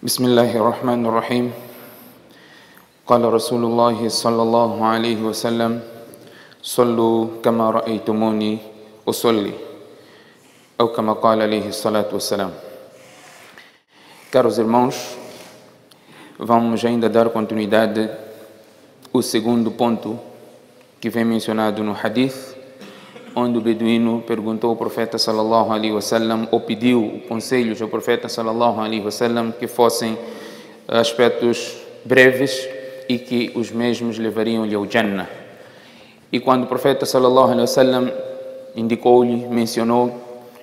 بسم الله الرحمن الرحيم. قال رسول الله صلى الله عليه وسلم صلوا كما رأيتموني أصلي. أو كما قال عليه الصلاة والسلام. Caros irmãos, vamos ainda dar continuidade ao segundo ponto que vem mencionado no hadith, onde o beduíno perguntou ao profeta sallallahu alaihi wasallam ou pediu conselhos ao profeta sallallahu alaihi wasallam que fossem aspectos breves e que os mesmos levariam-lhe ao Jannah. E quando o profeta sallallahu alaihi wasallam indicou-lhe, mencionou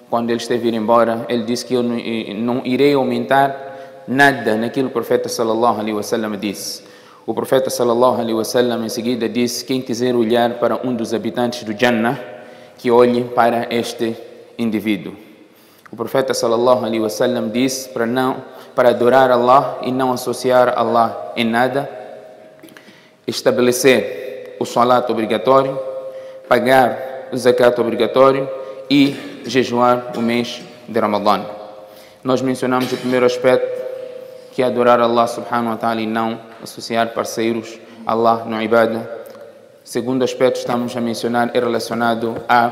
quando ele esteve ir embora, ele disse que eu não irei aumentar nada naquilo que o profeta sallallahu alaihi wasallam disse. O profeta sallallahu alaihi wasallam em seguida disse: quem quiser olhar para um dos habitantes do Jannah, que olhe para este indivíduo. O profeta sallallahu alaihi wasallam disse para não para adorar Allah e não associar Allah em nada, estabelecer o salat obrigatório, pagar o zakat obrigatório e jejuar o mês de Ramadã. Nós mencionamos o primeiro aspecto que é adorar Allah subhanahu wa ta'ala e não associar parceiros a Allah no ibadah. Segundo aspecto estamos a mencionar é relacionado a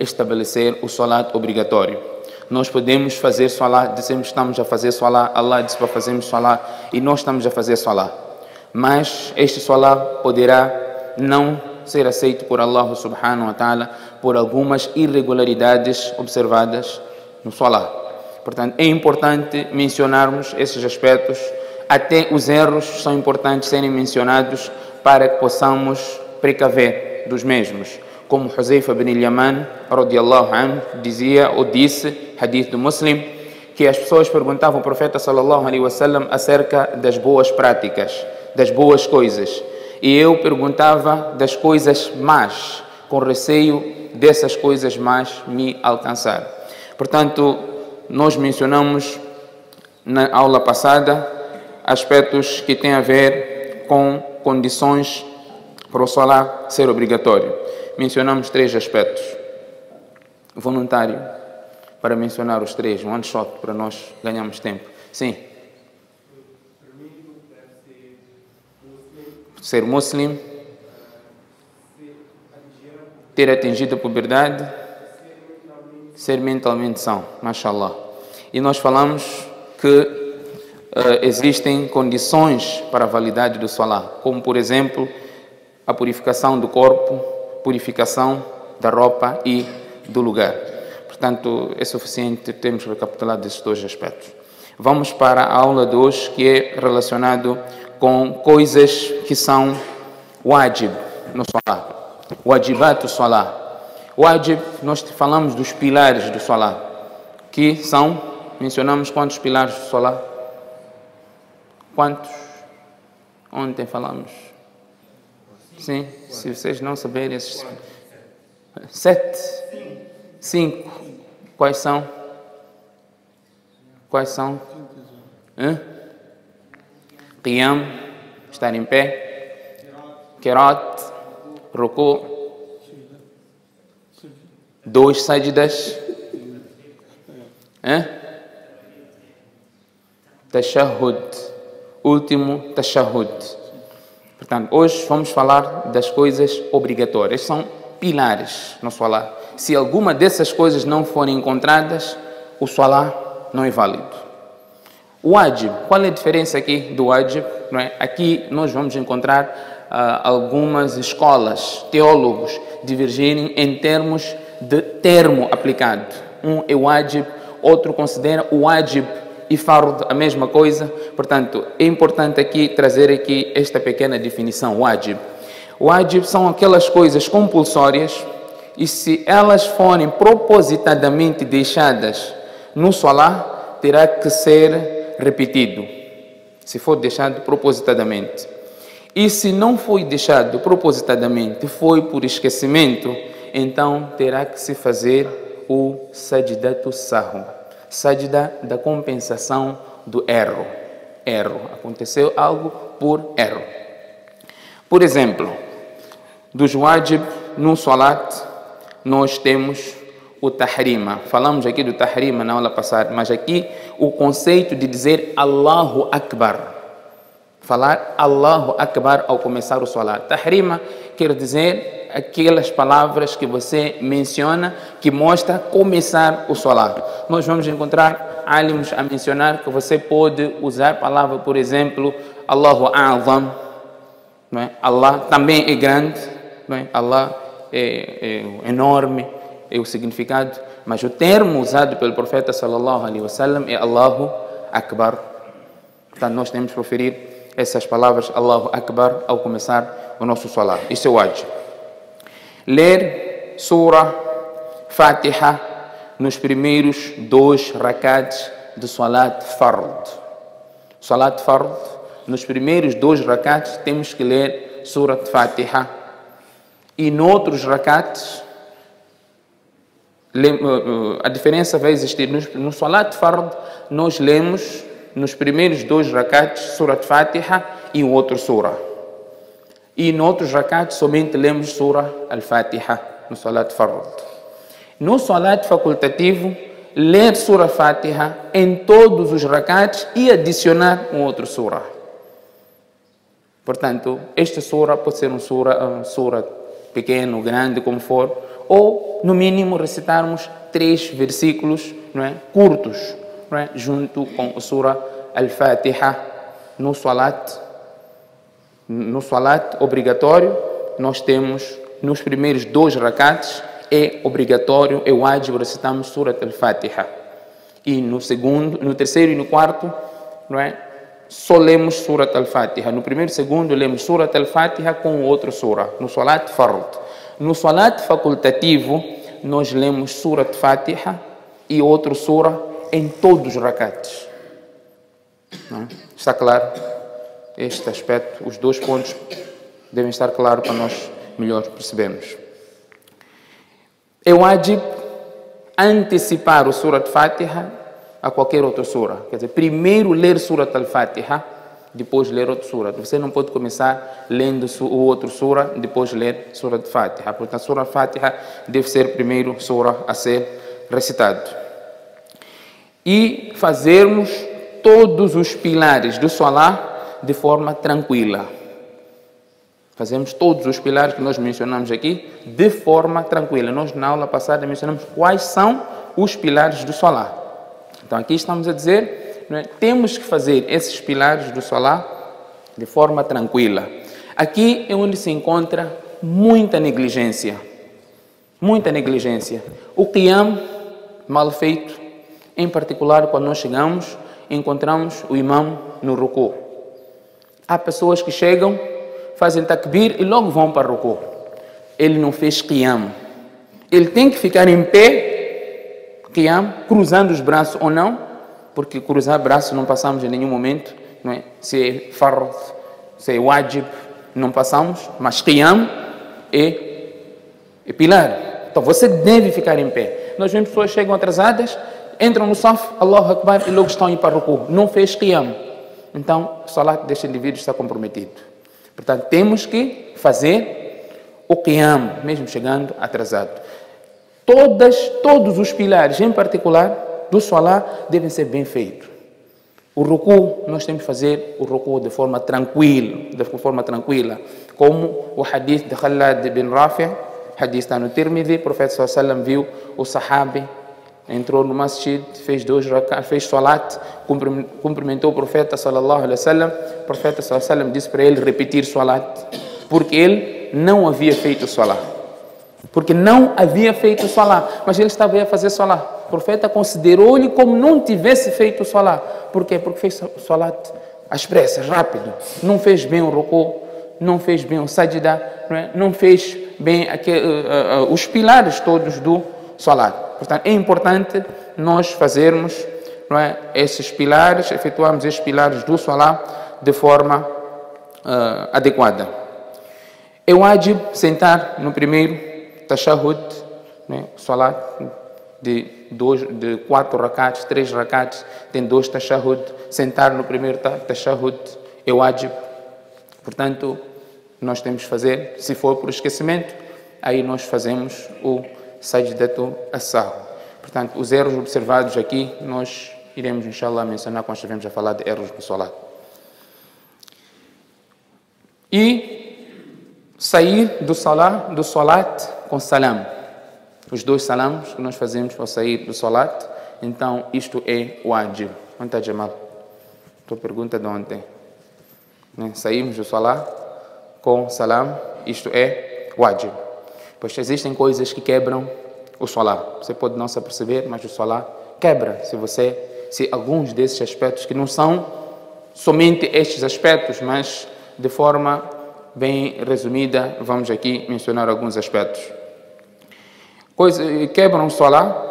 estabelecer o salat obrigatório. Nós podemos fazer salat, dizemos que estamos a fazer salat, Allah disse para fazermos salat e nós estamos a fazer salat. Mas este salat poderá não ser aceito por Allah subhanahu wa ta'ala por algumas irregularidades observadas no salat. Portanto, é importante mencionarmos esses aspectos, até os erros são importantes serem mencionados para que possamos precaver dos mesmos. Como Huzaifa bin Yaman, radiallahu anhu, dizia ou disse, hadith do Muslim, que as pessoas perguntavam ao profeta sallallahu alaihi wasallam acerca das boas práticas, das boas coisas. E eu perguntava das coisas más, com receio dessas coisas más me alcançar. Portanto, nós mencionamos na aula passada aspectos que têm a ver com condições para o solar ser obrigatório. Mencionamos três aspectos. Voluntário, para mencionar os três, one shot, para nós ganharmos tempo. Sim. Ser muslim, ter atingido a puberdade, ser mentalmente são, mashallah. E nós falamos que uh, existem condições para a validade do salah, como por exemplo, a purificação do corpo, purificação da roupa e do lugar. Portanto, é suficiente termos recapitulado esses dois aspectos. Vamos para a aula de hoje, que é relacionado com coisas que são wajib no salah. Wajibat salah. Wajib, nós falamos dos pilares do salah, que são, mencionamos quantos pilares do salah? Quantos? Ontem falamos. Sim, se vocês não saberem esses. Sete. Cinco. Quais são? Quais são? Hã? Qiyam, estar em pé. Kerat, Ruku. Dois sajdas. Hã? Tashahud. Último tashahud. Portanto, hoje vamos falar das coisas obrigatórias. São pilares no Salah. Se alguma dessas coisas não forem encontradas, o Salah não é válido. O wajib, qual é a diferença aqui do wajib? Não é? Aqui nós vamos encontrar uh, algumas escolas, teólogos, divergirem em termos de termo aplicado. Um é wajib, outro considera o wajib e fard a mesma coisa. Portanto, é importante aqui trazer aqui esta pequena definição, wajib. Wajib são aquelas coisas compulsórias e se elas forem propositadamente deixadas no salah, terá que ser repetido, se for deixado propositadamente. E se não foi deixado propositadamente, foi por esquecimento, então terá que se fazer o sajdatu sahu, sajda da compensação do erro. Erro. Aconteceu algo por erro. Por exemplo, dos wajib no salat, nós temos o tahrima. Falamos aqui do tahrima na aula passada, mas aqui o conceito de dizer Allahu Akbar. Falar Allahu Akbar ao começar o Salat. Tahrima quer dizer aquelas palavras que você menciona que mostra começar o Salat. Nós vamos encontrar alimos a mencionar que você pode usar a palavra, por exemplo, Allahu A'zam, não é? Allah também é grande, não é? Allah é, é enorme, é o significado, mas o termo usado pelo profeta sallallahu alaihi wasallam é Allahu Akbar. Portanto, nós temos que proferir essas palavras Allahu Akbar ao começar o nosso salat. Isso é o Hajj. Ler Surah Fatiha nos primeiros dois rakats do Salat Fard. Salat Fard, nos primeiros dois rakats temos que ler Surat Fatiha. E noutros rakats, eh, eh, a diferença vai existir. No Salat Fard, nós lemos nos primeiros dois rakats Surat Fatiha e o outro Surah. E noutros rakats somente lemos Surah Al-Fatiha no Salat Fard. No Salat facultativo, ler Surah Fatiha em todos os rakats e adicionar um outro Surah. Portanto, esta Surah pode ser um Surah, um surah pequeno, grande, como for, ou, no mínimo, recitarmos três versículos não é, curtos, não é, junto com a Surah Al-Fatiha no Salat. No Salat obrigatório, nós temos nos primeiros dois rakats é obrigatório, é wajib, recitamos Surat al-Fatiha. E no segundo, no terceiro e no quarto, não é? Só lemos Surat al-Fatiha. No primeiro e segundo, lemos Surat al-Fatiha com outro surah, no Salat Fard. No Salat facultativo, nós lemos Surat Fatiha e outro surah em todos os rakats. Não? Está claro? Este aspecto, os dois pontos devem estar claros para nós melhor percebermos é wajib antecipar o Surat Fatiha a qualquer outra sura. Quer dizer, primeiro ler Surat Al-Fatiha, depois ler outro sura. Você não pode começar lendo o outro sura, depois ler Surat Fatiha. Portanto, a Surat Fatiha deve ser primeiro sura a ser recitado. E fazermos todos os pilares do Salah de forma tranquila. Fazemos todos os pilares que nós mencionamos aqui de forma tranquila. Nós, na aula passada, mencionamos quais são os pilares do solar. Então, aqui estamos a dizer, é? temos que fazer esses pilares do solar de forma tranquila. Aqui é onde se encontra muita negligência. Muita negligência. O qiyam, mal feito, em particular quando nós chegamos, encontramos o imam no ruku. Há pessoas que chegam fazem takbir e logo vão para o. Ele não fez qiyam. Ele tem que ficar em pé, qiyam, cruzando os braços ou não, porque cruzar braços não passamos em nenhum momento, não é? Se é fard, se é wajib, não passamos, mas qiyam é, é pilar. Então você deve ficar em pé. Nós vemos pessoas chegam atrasadas, entram no saf, Allahu Akbar e logo estão indo para o. Não fez qiyam. Então, o salat deste indivíduo está comprometido. Portanto, temos que fazer o qiyam, mesmo chegando atrasado. Todas, todos os pilares, em particular, do salah, devem ser bem feitos. O ruku, nós temos que fazer o ruku de forma tranquila, de forma tranquila, como o hadith de Khalad bin Rafi, hadith está no Tirmidhi, o profeta sallallahu viu o sahabi entrou no masjid, fez dois fez salat, cumprimentou o profeta sallallahu alaihi wasallam. O profeta sallallahu alaihi wasallam disse para ele repetir salat, porque ele não havia feito salat. Porque não havia feito salat, mas ele estava a fazer salat. O profeta considerou-lhe como não tivesse feito salat. Por quê? Porque fez salat às pressas, rápido. Não fez bem o ruku, não fez bem o sajda, não, é? não fez bem aquele, uh, uh, os pilares todos do salat. Portanto, é importante nós fazermos não é, esses pilares, efetuarmos esses pilares do Salah de forma uh, adequada. É wajib sentar no primeiro tashahud, né, Salah de, dois, de quatro rakats, três rakats, tem dois tashahud, sentar no primeiro tashahud é wajib. Portanto, nós temos que fazer, se for por esquecimento, aí nós fazemos o sajdatu as Portanto, os erros observados aqui, nós iremos, inshallah, mencionar quando estivermos a falar de erros no salat. E sair do salat, do salat com salam. Os dois salamos que nós fazemos ao sair do salat, então isto é o wajib. Onde está Jamal? Tua pergunta de ontem. Né? Saímos do salat com salam, isto é wajib. Pois existem coisas que quebram o salat. Você pode não se aperceber, mas o salat quebra se você se alguns desses aspectos que não são somente estes aspectos, mas de forma bem resumida, vamos aqui mencionar alguns aspectos. Coisa, quebram o solar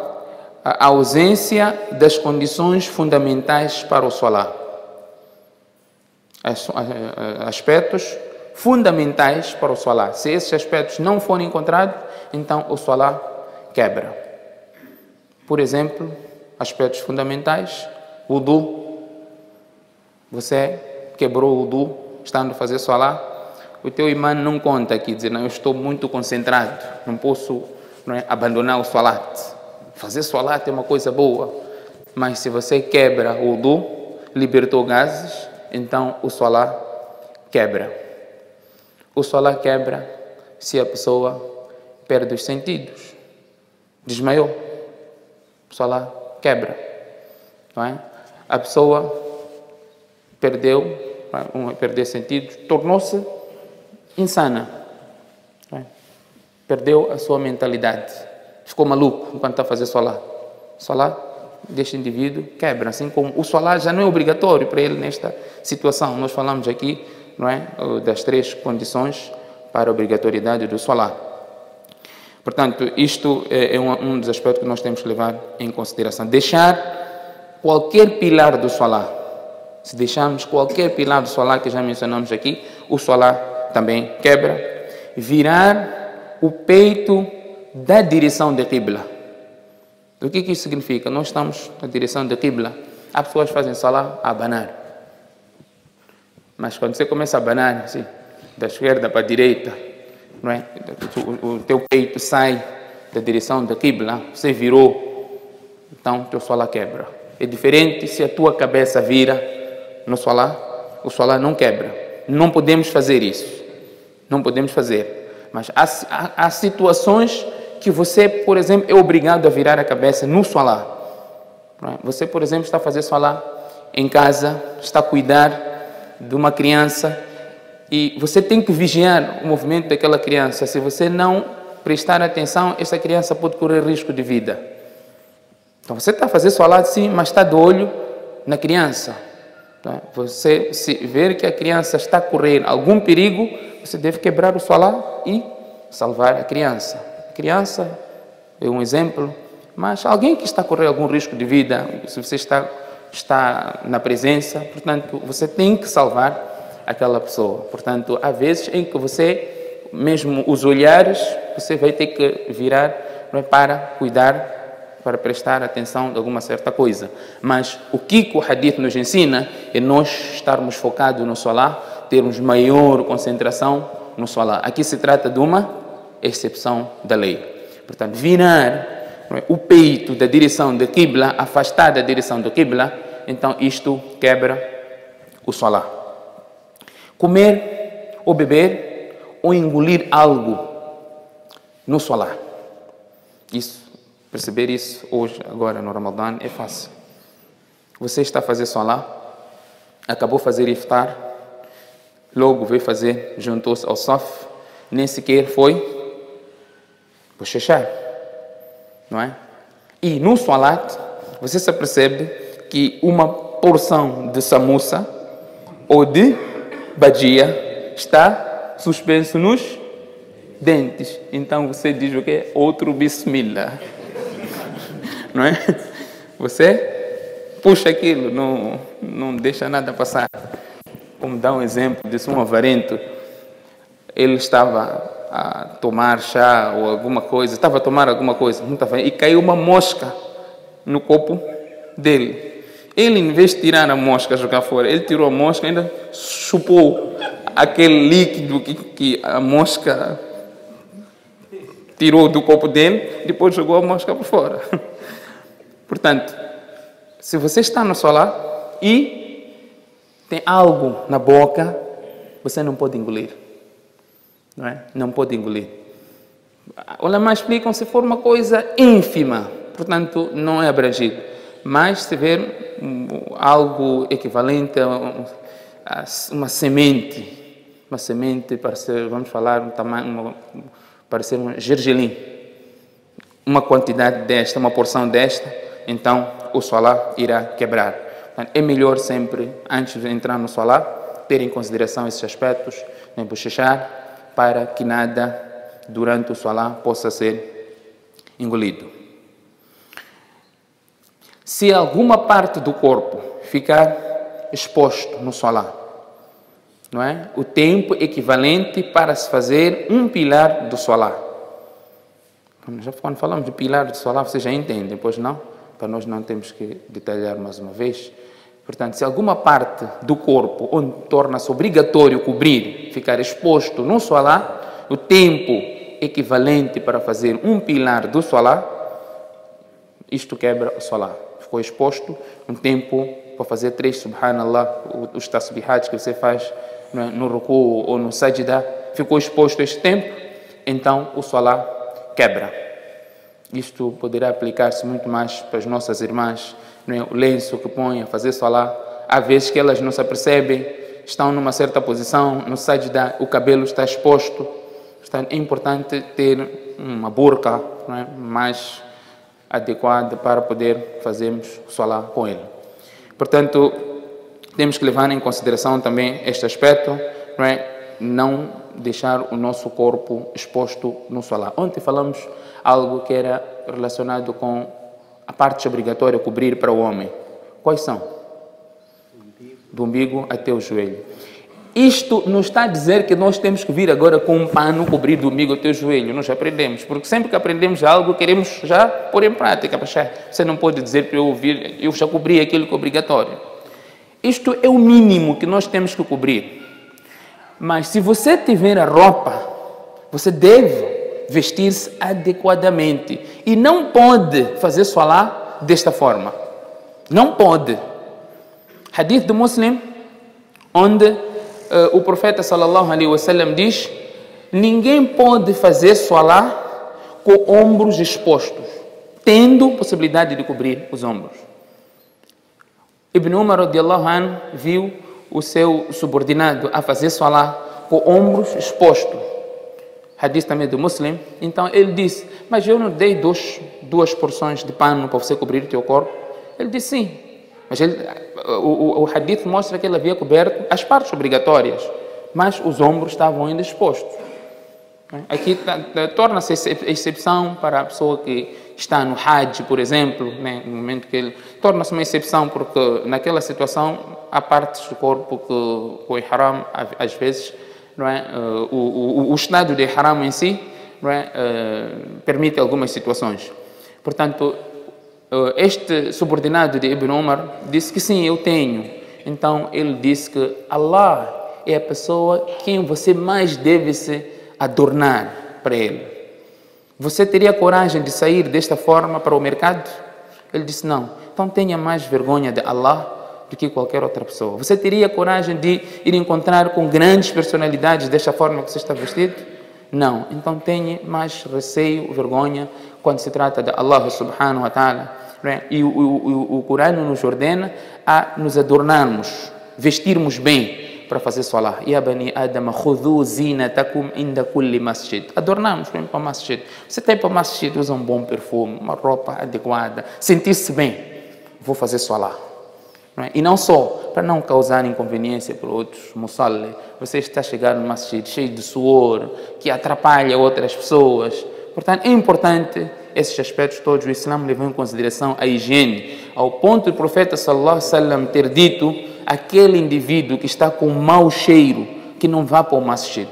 a ausência das condições fundamentais para o solar. Aspectos fundamentais para o solar. Se esses aspectos não forem encontrados, então o solar quebra. Por exemplo, aspectos fundamentais, o du. Você quebrou o du estando a fazer solar, o teu imã não conta aqui, dizer, não, eu estou muito concentrado, não posso não é, abandonar o solat. Fazer solat é uma coisa boa, mas se você quebra o du, libertou gases, então o solar quebra. O solar quebra se a pessoa perde os sentidos, desmaiou, o solar quebra. Não é? A pessoa perdeu, um, perder sentido, tornou-se insana. É? Perdeu a sua mentalidade. Ficou maluco enquanto está a fazer solar. Solar deste indivíduo quebra, assim como o solar já não é obrigatório para ele nesta situação. Nós falamos aqui não é, das três condições para a obrigatoriedade do solar. Portanto, isto é, é um, dos aspectos que nós temos que levar em consideração. Deixar qualquer pilar do solar. Se deixarmos qualquer pilar do solar que já mencionamos aqui, o solar também quebra. Virar o peito da direção de Qibla. O que, que isso significa? Nós estamos na direção de Qibla. Há pessoas que fazem solar a abanar. Mas quando você começa a abanar, assim, da esquerda para a direita, não é? O, o teu peito sai da direção da Qibla, você virou, então teu solar quebra. É diferente se a tua cabeça vira no solar, o solar não quebra. Não podemos fazer isso. Não podemos fazer. Mas há, há, há situações que você, por exemplo, é obrigado a virar a cabeça no solar. É? Você, por exemplo, está a fazer solar em casa, está a cuidar de uma criança e você tem que vigiar o movimento daquela criança. Se você não prestar atenção, essa criança pode correr risco de vida. Então você está a fazer lado sim, mas está de olho na criança. Tá? Você se ver que a criança está a correr algum perigo, você deve quebrar o solar e salvar a criança. A criança é um exemplo, mas alguém que está a correr algum risco de vida, se você está, está na presença, portanto, você tem que salvar aquela pessoa. Portanto, há vezes em que você, mesmo os olhares, você vai ter que virar é, para cuidar, para prestar atenção de alguma certa coisa. Mas o que o hadith nos ensina é nós estarmos focados no solar, termos maior concentração no solar. Aqui se trata de uma exceção da lei. Portanto, virar é, o peito da direção da Qibla, afastar da direção do Qibla, então isto quebra o solar comer ou beber ou engolir algo no solar. Isso, perceber isso hoje, agora no Ramadã, é fácil. Você está a fazer solar, acabou de fazer iftar, logo veio fazer, juntou-se ao saf, nem sequer foi bochechar, não é? E no salat, você se percebe que uma porção de samuça ou de badia está suspenso nos dentes. Então você diz o que? Outro bismillah. Não é? Você puxa aquilo, não, não deixa nada passar. Como dá um exemplo, disse um avarento, ele estava a tomar chá ou alguma coisa, estava a tomar alguma coisa, e caiu uma mosca no copo dele. Ele, em vez de tirar a mosca jogar fora, ele tirou a mosca e ainda chupou aquele líquido que, que a mosca tirou do corpo dele, depois jogou a mosca por fora. Portanto, Se você está no solar e tem algo na boca, você não pode engolir. Não é? Não pode engolir. Ulama explicam se for uma coisa ínfima, portanto não é abrangido. Mas se ver algo equivalente a uma semente, uma semente para ser, vamos falar, um tamanho, para ser um gergelim, uma quantidade desta, uma porção desta, então o solar irá quebrar. É melhor sempre, antes de entrar no solar, ter em consideração esses aspectos, nem bochechar, para que nada durante o solar possa ser engolido. Se alguma parte do corpo ficar exposto no solar, não é? O tempo equivalente para se fazer um pilar do solar. Já quando falamos de pilar do solar, vocês já entendem, pois não? Para nós não temos que detalhar mais uma vez. Portanto, se alguma parte do corpo onde torna-se obrigatório cobrir ficar exposto no solar, o tempo equivalente para fazer um pilar do solar, isto quebra o solar. Ficou exposto um tempo para fazer três subhanallah, os tasbihats que você faz no, ruku ou no sajda, ficou exposto este tempo, então o solar quebra. Isto poderá aplicar-se muito mais para as nossas irmãs, é? o lenço que põem a fazer solar, há vezes que elas não se apercebem, estão numa certa posição, no sajda o cabelo está exposto, Portanto, é importante ter uma burca é? mais adequada para poder fazermos solar com ele. Portanto, temos que levar em consideração também este aspecto, não, é? não deixar o nosso corpo exposto no solar. Ontem falamos algo que era relacionado com a parte obrigatória cobrir para o homem. Quais são? Do umbigo até o joelho. Isto não está a dizer que nós temos que vir agora com um pano cobrir do umbigo até o joelho. Nós aprendemos, porque sempre que aprendemos algo, queremos já pôr em prática. Você não pode dizer para eu ouvir, eu já cobri aquilo que é obrigatório. Isto é o mínimo que nós temos que cobrir. Mas se você tiver a roupa, você deve vestir-se adequadamente. E não pode fazer solar desta forma. Não pode. Hadith do Muslim, onde o profeta sallallahu alaihi wasallam diz: ninguém pode fazer solar com ombros expostos, tendo possibilidade de cobrir os ombros. Ibn Umar radiallahu anhu viu o seu subordinado a fazer solar com ombros expostos. Hadith também do Muslim. Então ele disse: Mas eu não dei dois, duas porções de pano para você cobrir o teu corpo? Ele disse: Sim. Mas ele, o, o, o hadith mostra que ele havia coberto as partes obrigatórias, mas os ombros estavam ainda expostos. Aqui torna-se exceção para a pessoa que está no Hajj, por exemplo, né, no momento que ele torna-se uma exceção porque naquela situação há partes do corpo que o ihram às vezes não é, o, o, o estado de ihram em si é, permite algumas situações. Portanto, eh, este subordinado de Ibn Umar disse que sim, eu tenho. Então ele disse que Allah é a pessoa quem você mais deve se adornar para ele. Você teria coragem de sair desta forma para o mercado? Ele disse não. Então tenha mais vergonha de Allah do que qualquer outra pessoa. Você teria coragem de ir encontrar com grandes personalidades desta forma que você está vestido? Não. Então tenha mais receio, vergonha quando se trata de Allah subhanahu wa ta'ala. É? E o, o, Corão nos ordena a nos adornarmos, vestirmos bem para fazer salah. Ya bani Adam, khudhu zinatakum inda kulli masjid. Adornamos bem para o masjid. Você tem para o masjid, usa um bom perfume, uma roupa adequada, sentir-se bem. Vou fazer salah. É? E não só para não causar inconveniência para outros, musalli, você está chegando no masjid cheio de suor, que atrapalha outras pessoas. Portanto, é importante esses aspectos todos. O Islã levou em consideração a higiene, ao ponto do profeta sallallahu alaihi ter dito: aquele indivíduo que está com mau cheiro, que não vá para o masjid.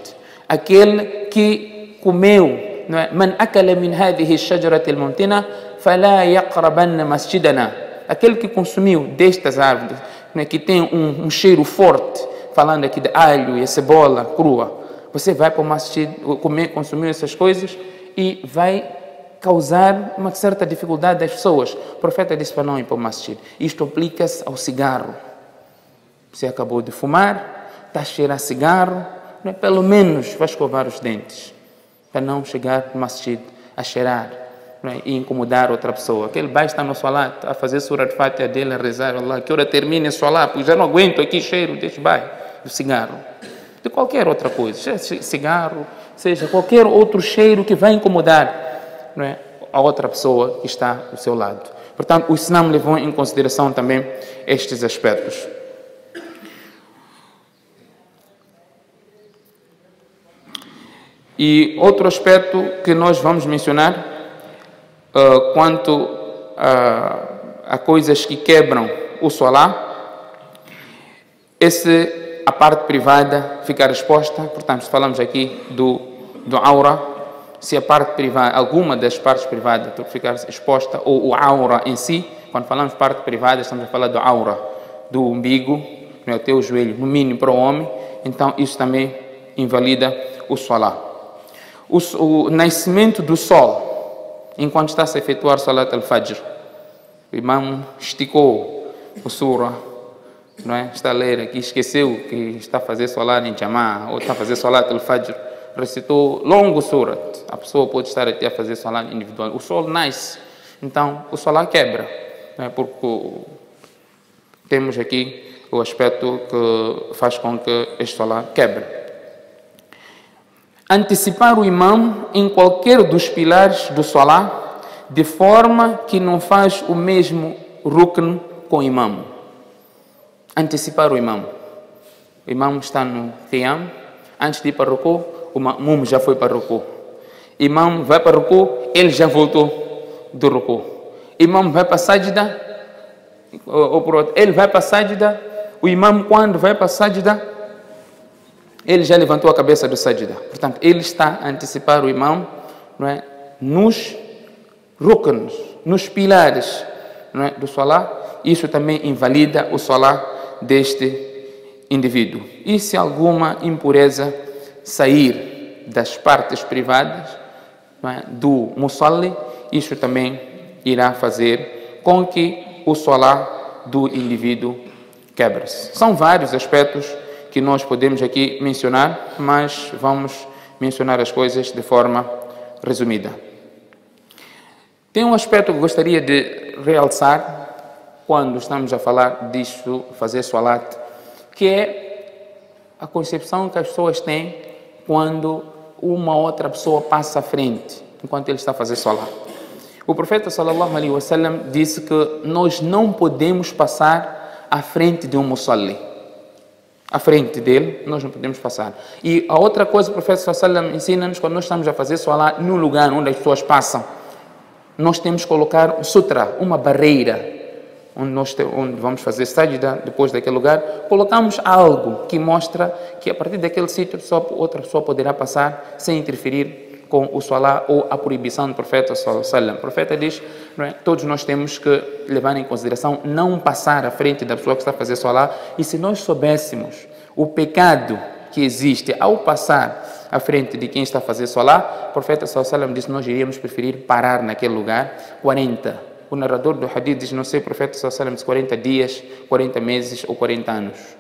Aquele que comeu, não é? Man akala min hadhihi shajarati al-mumtina fala yaqrabanna masjidana. Aquele que consumiu destas árvores, é? que tem um, um cheiro forte, falando aqui de alho e cebola crua, você vai para o masjid, comer, consumir essas coisas e vai causar uma certa dificuldade das pessoas. O profeta disse para não ir para o masjid. Isto aplica-se ao cigarro. Você acabou de fumar, está a cheirar cigarro, né? pelo menos vai escovar os dentes, para não chegar no masjid a cheirar né? e incomodar outra pessoa. Aquele vai estar no salat a fazer surat fatiha dele, a rezar, Allah, que hora termine o salat, porque já não aguento aqui cheiro deste vai, do cigarro. De qualquer outra coisa, cigarro, seja qualquer outro cheiro que vai incomodar não é, a outra pessoa que está ao seu lado. Portanto, o Islam levou em consideração também estes aspectos. E outro aspecto que nós vamos mencionar uh, quanto uh, a coisas que quebram o solar, esse, a parte privada ficar exposta, portanto, falamos aqui do, do aura, se a parte privada, alguma das partes privadas ficar exposta, ou o aura em si, quando falamos parte privada, estamos a falar do aura, do umbigo, né, até o joelho, no mínimo para o homem, então isso também invalida o solar. O, o nascimento do sol, enquanto está a se efetuar Salat al-Fajr, o imam esticou o surah, não é? está a ler aqui, esqueceu que está a fazer Salat em Jamá, ou está a fazer Salat al-Fajr, recitou longo surat. A pessoa pode estar até a fazer salat individual. O sol nasce, então o salat quebra, né? porque temos aqui o aspecto que faz com que este salat quebre. Antecipar o imam em qualquer dos pilares do salat, de forma que não faz o mesmo rukn com o imam. Antecipar o imam. O imam está no qiyam, antes de ir para o ruku, o ma'mum já foi para o. Imam vai para o ele já voltou do ruku. Imam vai para a sajda, ele vai para a sajda, o imam quando vai para a sajda, ele já levantou a cabeça do sajda. Portanto, ele está a antecipar o imam não é, nos rukns, nos pilares não é, do salah. Isso também invalida o salah deste indivíduo. E se alguma impureza sair das partes privadas é, do musalli, isso também irá fazer com que o solar do indivíduo quebre-se. São vários aspectos que nós podemos aqui mencionar, mas vamos mencionar as coisas de forma resumida. Tem um aspecto que gostaria de realçar quando estamos a falar disso, fazer salat, que é a concepção que as pessoas têm quando uma outra pessoa passa à frente, enquanto ele está a fazer salat. O profeta sallallahu alaihi wasallam disse que nós não podemos passar à frente de um musalli. À frente dele, nós não podemos passar. E a outra coisa que o profeta sallallahu alaihi wasallam ensina-nos quando nós estamos a fazer salat no lugar onde as pessoas passam, nós temos que colocar um sutra, uma barreira onde, nós onde vamos fazer sajda, depois daquele lugar, colocamos algo que mostra que a partir daquele sítio só outra pessoa poderá passar sem interferir com o salá ou a proibição do profeta sallallahu O profeta diz, é? todos nós temos que levar em consideração não passar à frente da pessoa que está a fazer salá e se nós soubéssemos o pecado que existe ao passar à frente de quem está a fazer salá, o profeta sallallahu disse nós iríamos preferir parar naquele lugar 40 o narrador do hadith diz, não sei, o profeta sallallahu 40 dias, 40 meses ou 40 anos.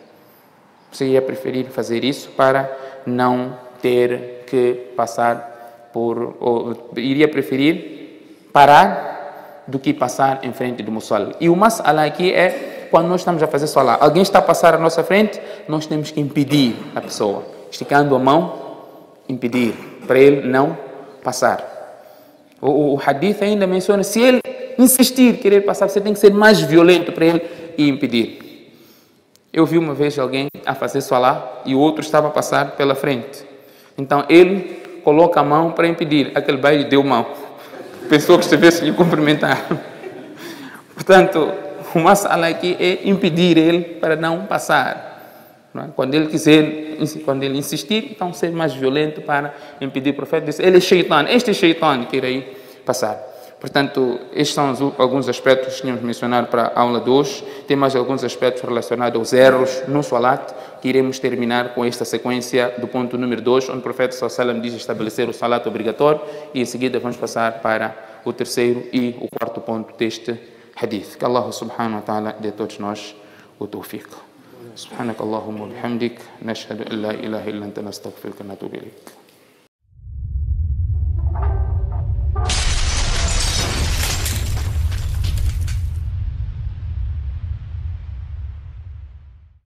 Você ia preferir fazer isso para não ter que passar por, ou iria preferir parar do que passar em frente do mussal. E o mas'ala aqui é quando nós estamos a fazer salat, alguém está a passar à nossa frente, nós temos que impedir a pessoa, esticando a mão, impedir, para ele não passar. O, o hadith ainda menciona, se ele insistir, querer passar, você tem que ser mais violento para ele e impedir. Eu vi uma vez alguém a fazer solar e o outro estava a passar pela frente. Então ele coloca a mão para impedir. Aquele baile deu mão. Pensou que estivesse lhe cumprimentar. Portanto, o masala aqui é impedir ele para não passar. É? Quando ele quiser, quando ele insistir, então ser mais violento para impedir. O profeta Ele é shaitan, este é shaitan que irá passar. Portanto, estes são alguns aspectos que tínhamos mencionado para a aula de hoje. Tem mais alguns aspectos relacionados aos erros no Salat, que iremos terminar com esta sequência do ponto número 2, onde o profeta sallam diz estabelecer o Salat obrigatório, e em seguida vamos passar para o terceiro e o quarto ponto deste hadith. Que Allah subhanahu wa ta'ala dê a todos nós o tawfiq. سبحانك اللهم وبحمدك نشهد أن لا إله إلا أنت نستغفرك ونتوب إليك